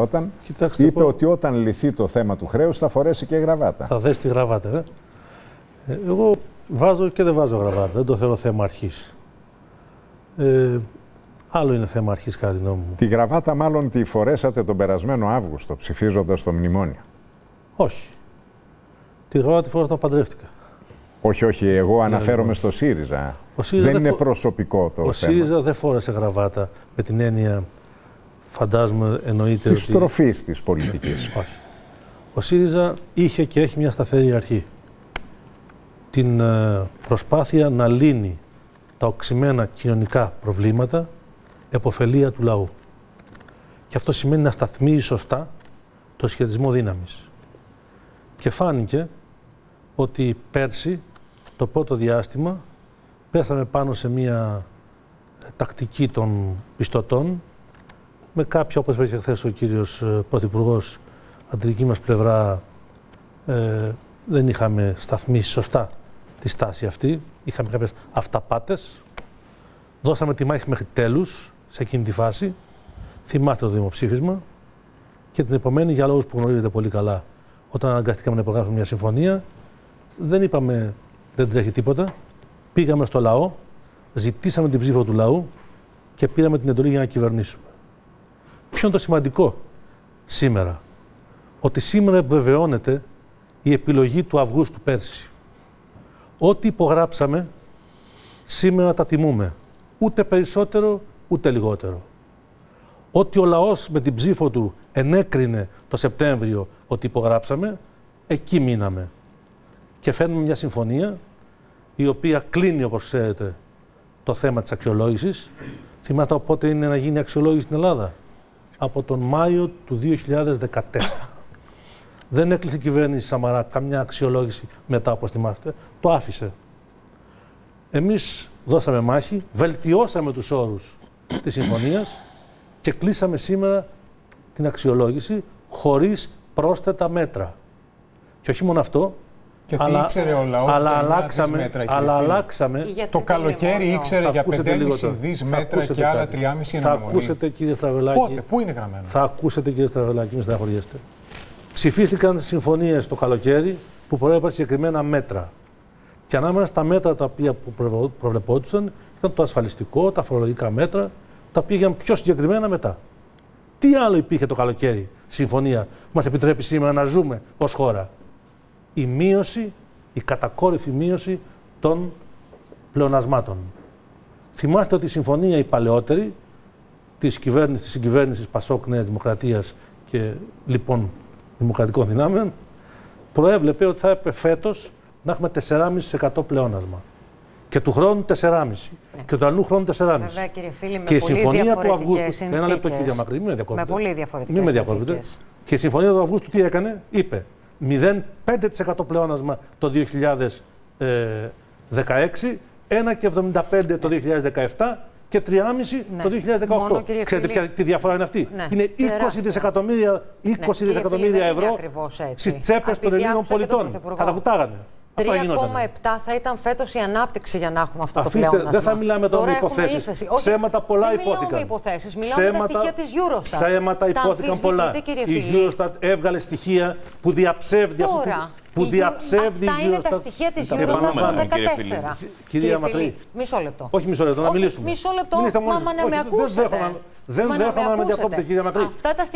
Όταν είπε ότι όταν λυθεί το θέμα του χρέους θα φορέσει και γραβάτα. Θα δέσει τη γραβάτα. Ε. ε. Εγώ βάζω και δεν βάζω γραβάτα. Δεν το θέλω θέμα αρχής. Ε, άλλο είναι θέμα αρχής κατά τη γνώμη μου. Τη γραβάτα μάλλον τη φορέσατε τον περασμένο Αύγουστο ψηφίζοντας το μνημόνιο. Όχι. Τη γραβάτα τη φορέσα όταν παντρεύτηκα. Όχι, όχι. Εγώ αναφέρομαι στο ΣΥΡΙΖΑ. ΣΥΡΙΖΑ δεν είναι προσωπικό το ο θέμα. Ο ΣΥΡΙΖΑ δεν φόρεσε γραβάτα με την έννοια, φαντάζομαι, εννοείται. Της στροφή της πολιτικής. Όχι. Ο ΣΥΡΙΖΑ είχε και έχει μια σταθερή αρχή. Την ε, προσπάθεια να λύνει τα οξυμένα κοινωνικά προβλήματα εποφελία του λαού. Και αυτό σημαίνει να σταθμίζει σωστά το σχετισμό δύναμης. Και φάνηκε ότι πέρσι, το πρώτο διάστημα, πέσαμε πάνω σε μια τακτική των πιστωτών με κάποια, όπως είπε χθες ο κύριος ε, Πρωθυπουργός, από τη δική μας πλευρά ε, δεν είχαμε σταθμίσει σωστά τη στάση αυτή. Είχαμε κάποιες αυταπάτες. Δώσαμε τη μάχη μέχρι τέλους σε εκείνη τη φάση. Θυμάστε το δημοψήφισμα. Και την επομένη, για λόγους που γνωρίζετε πολύ καλά, όταν αναγκαστήκαμε να υπογράψουμε μια συμφωνία, δεν είπαμε δεν τρέχει τίποτα. Πήγαμε στο λαό, ζητήσαμε την ψήφο του λαού και πήραμε την εντολή για να κυβερνήσουμε. Ποιο είναι το σημαντικό σήμερα; Ότι σήμερα επιβεβαιώνεται η επιλογή του Αυγούστου πέρσι. Ό,τι υπογράψαμε, σήμερα τα τιμούμε. Ούτε περισσότερο, ούτε λιγότερο. Ό,τι ο λαός με την ψήφο του ενέκρινε το Σεπτέμβριο ότι υπογράψαμε, εκεί μείναμε και φέρνουμε μια συμφωνία η οποία κλείνει, όπως ξέρετε, το θέμα της αξιολόγησης. Θυμάστε πότε είναι να γίνει αξιολόγηση στην Ελλάδα; Από τον Μάιο του 2014. Δεν έκλεισε η κυβέρνηση Σαμαρά καμιά αξιολόγηση μετά, όπως θυμάστε. Το άφησε. Εμείς δώσαμε μάχη, βελτιώσαμε τους όρους της συμφωνίας και κλείσαμε σήμερα την αξιολόγηση χωρίς πρόσθετα μέτρα. Και όχι μόνο αυτό, και αλλά, ήξερε ο λαός αλλά αλλάξαμε, μέτρα, αλλά αλλάξαμε. Το καλοκαίρι ήξερε για 5,5 δις μέτρα και άλλα 3,5 εναμονή. Θα ακούσετε κύριε Στραβελάκη. Πότε, πού είναι γραμμένο; Θα ακούσετε κύριε Στραβελάκη, μην στεναχωριέστε. Ψηφίστηκαν συμφωνίες το καλοκαίρι που προέβλεπαν συγκεκριμένα μέτρα. Και ανάμεσα στα μέτρα τα οποία προβλεπόντουσαν ήταν το ασφαλιστικό, τα φορολογικά μέτρα, τα οποία έγιναν πιο συγκεκριμένα μετά. Τι άλλο υπήρχε το καλοκαίρι, συμφωνία, που μας επιτρέπει σήμερα να ζούμε ως χώρα η μείωση, η κατακόρυφη μείωση των πλεονασμάτων. Θυμάστε ότι η συμφωνία η παλαιότερη της κυβέρνησης, της συγκυβέρνησης Πασόκ Νέας Δημοκρατίας και λοιπόν Δημοκρατικών Δυνάμεων προέβλεπε ότι θα έπρεπε φέτος να έχουμε 4,5% πλεόνασμα. Και του χρόνου 4,5. Ναι. Και του αλλού χρόνου 4,5. Βέβαια, κύριε Φίλη, με και η συμφωνία του Αυγούστου. Ένα λεπτό, κύριε Μακρύ, μην με διακόπτετε. Με πολύ διαφορετικές. Μην με Και η συμφωνία του Αυγούστου τι έκανε, είπε 0,5% πλεόνασμα το 2016, 1,75% το 2017 και 3,5% ναι. το 2018. Ξέρετε ποια τη διαφορά είναι αυτή; Ναι. Είναι 20 δισεκατομμύρια, 20 ναι. δισεκατομμύρια ευρώ στις τσέπες των Ελλήνων πολιτών. Θα τα βουτάγανε. 3,7 θα ήταν φέτος η ανάπτυξη για να έχουμε αυτό Αφήστε, το πλεόνασμα. Δεν θα μιλάμε τώρα με υποθέσεις. Ψέματα πολλά δεν υπόθηκαν. Δεν υποθέσεις. Μιλάμε με τα στοιχεία της Eurostat. Ψέματα υπόθηκαν πολλά. Η Eurostat έβγαλε στοιχεία που διαψεύδει αυτό που διαψεύδει Αυτά είναι τα στοιχεία της Eurostat το 2014. Κυρία Μακρύ. Μισό λεπτό. Όχι μισό λεπτό, να μιλήσουμε. Μισό λεπτό, μα να με ακούσετε. Δεν δέχομαι να με διακόπτετε, κύριε Μακρύ.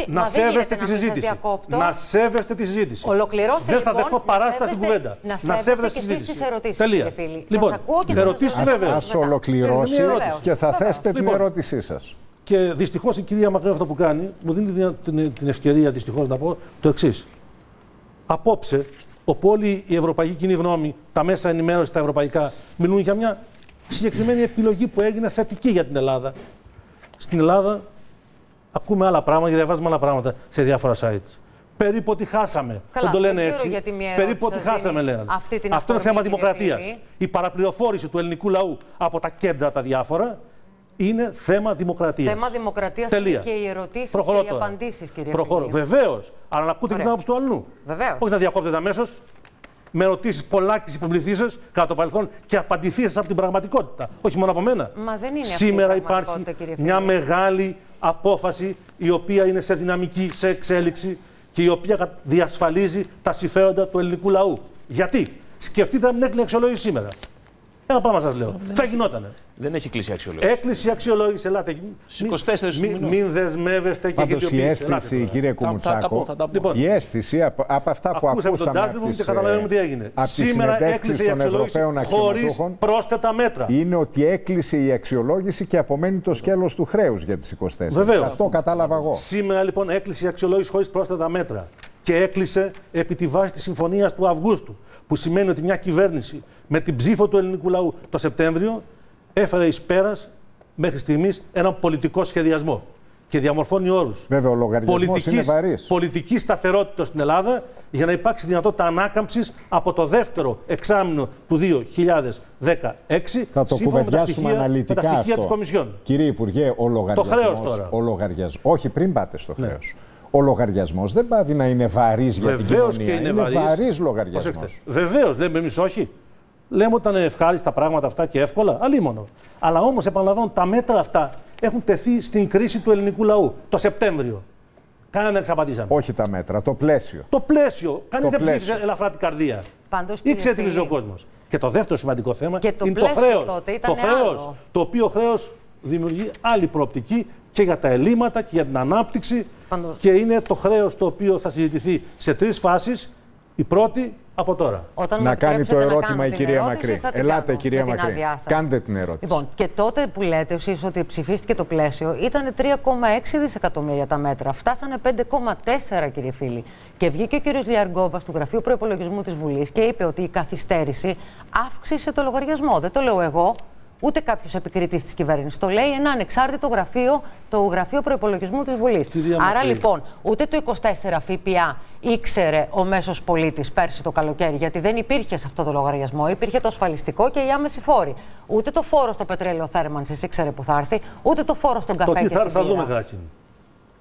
Να σέβεστε τη συζήτηση. Να σέβεστε τη συζήτηση. Ολοκληρώστε Δεν θα δεχτώ λοιπόν, παράσταση στην κουβέντα. Να σέβεστε τη συζήτηση. Τελεία. Λοιπόν, ερωτήσεις βέβαια. Α ολοκληρώσει και θα θέσετε την λοιπόν, ερώτησή σας. Και δυστυχώς η κυρία Μακρύ αυτό που κάνει μου δίνει την ευκαιρία δυστυχώς να πω το εξής. Απόψε όπου όλη η ευρωπαϊκή κοινή γνώμη, τα μέσα ενημέρωσης, τα ευρωπαϊκά, μιλούν για μια συγκεκριμένη επιλογή που έγινε θετική για την Ελλάδα. Στην Ελλάδα ακούμε άλλα πράγματα και διαβάζουμε άλλα πράγματα σε διάφορα sites. Περίπου ότι χάσαμε. Καλά, δεν το λένε έτσι. Περίπου ότι χάσαμε, λένε. Αυτό είναι θέμα δημοκρατίας. Η παραπληροφόρηση του ελληνικού λαού από τα κέντρα τα διάφορα είναι θέμα δημοκρατίας. Θέμα δημοκρατίας είναι και οι ερωτήσει και οι απαντήσεις, κύριε Προχωρώ. Βεβαίως. Αλλά να ακούτε και την άποψη του αλλού. Βεβαίως. Όχι να διακόπτετε αμέσως με ερωτήσεις πολλάκις υποβληθήσεις κατά το παρελθόν και απαντηθήσεις από την πραγματικότητα. Όχι μόνο από μένα. Μα δεν είναι Σήμερα υπάρχει μια μεγάλη απόφαση η οποία είναι σε δυναμική, σε εξέλιξη και η οποία διασφαλίζει τα συμφέροντα του ελληνικού λαού. Γιατί; Σκεφτείτε να μην έκλεινε αξιολόγηση σήμερα. Ένα πράγμα σας λέω. Θα γινότανε. Δεν έχει κλείσει η αξιολόγηση. Έκλεισε η αξιολόγηση. Ελάτε. Στι 24 Μην, μην δεσμεύεστε και Πάντως η αίσθηση, κύριε Κουμουτσάκο, Λοιπόν, η αίσθηση από, από αυτά που ακούσαμε ακούσαμε τον από τις, και καταλαβαίνουμε τι έγινε. από τις Σήμερα συνεντεύξεις έκλεισε η των αξιολόγηση Ευρωπαίων χωρίς αξιωματούχων πρόσθετα μέτρα. είναι ότι έκλεισε η αξιολόγηση και απομένει το σκέλος του χρέους για τις 24. Βεβαίως. Αυτό κατάλαβα εγώ. Σήμερα λοιπόν έκλεισε η αξιολόγηση χωρίς πρόσθετα μέτρα. Και έκλεισε επί τη βάση της συμφωνίας του Αυγούστου. Που σημαίνει ότι μια κυβέρνηση με την ψήφο του ελληνικού λαού το Σεπτέμβριο έφερε εις πέρας μέχρι στιγμής έναν πολιτικό σχεδιασμό. Και διαμορφώνει όρους. Βέβαια, ο λογαριασμός είναι βαρύς. Πολιτικής σταθερότητας στην Ελλάδα για να υπάρξει δυνατότητα ανάκαμψης από το δεύτερο εξάμεινο του 2016. Θα το κουβεντιάσουμε αναλυτικά με τα στοιχεία αυτό. της Κομισιόν. Κύριε Υπουργέ, ο λογαριασμό. χρέος τώρα. Ο λογαριασμός, όχι, πριν πάτε στο Ναι. χρέος. Ο λογαριασμός δεν πάβει να είναι βαρύς για την Βεβαίως κοινωνία. και είναι, βαρύς βαρύς. λογαριασμός. Βεβαίως, λέμε εμείς όχι. Λέμε όταν είναι ευχάριστα πράγματα αυτά και εύκολα, αλίμονο. Αλλά όμως, επαναλαμβάνω, τα μέτρα αυτά έχουν τεθεί στην κρίση του ελληνικού λαού το Σεπτέμβριο. Κανένα δεν εξαπατήσαμε. Όχι τα μέτρα, το πλαίσιο. Το πλαίσιο. Κανείς Το δεν πλαίσιο. ψήφισε ελαφρά την καρδία. Πάντως, κύριε Ήξερε τι Φίλη, ζει ο κόσμος. Και το δεύτερο σημαντικό θέμα Και το είναι το πλαίσιο χρέος. τότε ήταν Το χρέος. άλλο. Το οποίο χρέος δημιουργεί άλλη προοπτική και για τα ελλείμματα και για την ανάπτυξη. Πάντως- Και είναι το χρέος το οποίο θα συζητηθεί σε τρεις φάσεις. Η πρώτη από τώρα. Όταν Να μου κάνει το επιτρέψετε να ερώτημα κάνω η την κυρία ερώτηση, Μακρύ. θα την Ελάτε, κάνω κυρία με την Μακρύ. άδειά σας. Κάντε την ερώτηση. Λοιπόν, και τότε που λέτε εσείς ότι ψηφίστηκε το πλαίσιο ήταν 3,6 δισεκατομμύρια τα μέτρα. Φτάσανε 5,4 κύριε φίλοι. Και βγήκε ο κύριος Λιαργκόβας του Γραφείου Προπολογισμού της Βουλής και είπε ότι η καθυστέρηση αύξησε το λογαριασμό. Δεν το λέω εγώ, ούτε κάποιος επικριτής της κυβέρνησης. Το λέει ένα ανεξάρτητο γραφείο, το Γραφείο Προπολογισμού της Βουλής. Κυρία Άρα Μακρύ. λοιπόν, ούτε το 24 ΦΠΑ ήξερε ο μέσος πολίτης πέρσι το καλοκαίρι, γιατί δεν υπήρχε σε αυτό το λογαριασμό. Υπήρχε το ασφαλιστικό και οι άμεση φόροι. Ούτε το φόρο στο πετρέλαιο θέρμανσης ήξερε που θα έρθει, ούτε το φόρο στον Το καφέ τι και θα, στην θα πύρα. δούμε καταρχήν.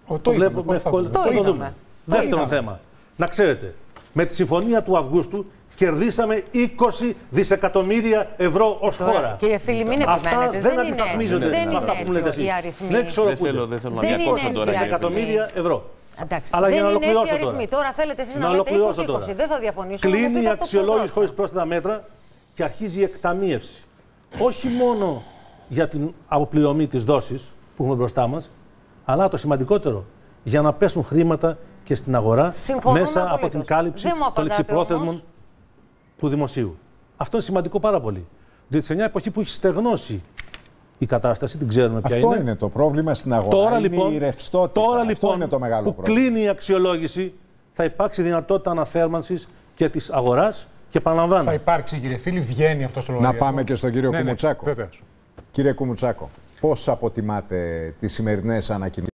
Ο, Το είδαμε, βλέπουμε πώς θα εύκολα. δούμε. Το Θα είδαμε. δούμε. Το Δεύτερο είδαμε. θέμα. Να ξέρετε, με τη συμφωνία του Αυγούστου κερδίσαμε 20 δισεκατομμύρια ευρώ ως Τώρα, χώρα. Κύριε Φίλη, μην Αυτά επιμένετε. δεν είναι έτσι. αντισταθμίζονται. Δεν αυτά είναι που λέτε έτσι εσείς. οι αριθμοί. Δεν εξορροπούνται. Δεν θέλω, δεν θέλω να Δεν είναι διακόψω έτσι τώρα. οι κύριε αριθμοί. Φίλη. Δισεκατομμύρια ευρώ. Εντάξει, Αλλά δεν για να είναι έτσι ολοκληρώσω οι αριθμοί. τώρα. Τώρα θέλετε εσείς Να να λέτε ολοκληρώσω 20-20. τώρα. Δεν θα διαφωνήσω. να Κλείνει δεχτείτε η αυτό που σας αξιολόγηση ρώτησα. χωρίς πρόσθετα μέτρα και αρχίζει η εκταμείευση. Όχι μόνο για την αποπληρωμή της δόσης που έχουμε μπροστά μας, αλλά το σημαντικότερο, για να πέσουν χρήματα και στην αγορά Συμφωνούμε μέσα από απολύτως. την κάλυψη Δεν μου των απαντάτε λεξιπρόθεσμων όμως. του δημοσίου. Αυτό είναι σημαντικό πάρα πολύ. Διότι σε μια εποχή που έχει στεγνώσει η κατάσταση, την ξέρουμε ποια Αυτό είναι. είναι το πρόβλημα στην αγορά. Τώρα είναι λοιπόν, η ρευστότητα. τώρα, Αυτό λοιπόν είναι το μεγάλο που πρόβλημα. κλείνει η αξιολόγηση, θα υπάρξει δυνατότητα αναθέρμανσης και της αγοράς και επαναλαμβάνω. Θα υπάρξει, κύριε Φίλη, βγαίνει αυτό ο Να λογαριασμό. πάμε και στον κύριο Ναι, ναι, Κουμουτσάκο. βεβαίως. Κύριε Κουμουτσάκο, πώς αποτιμάτε τις σημερινές ανακοινώσεις;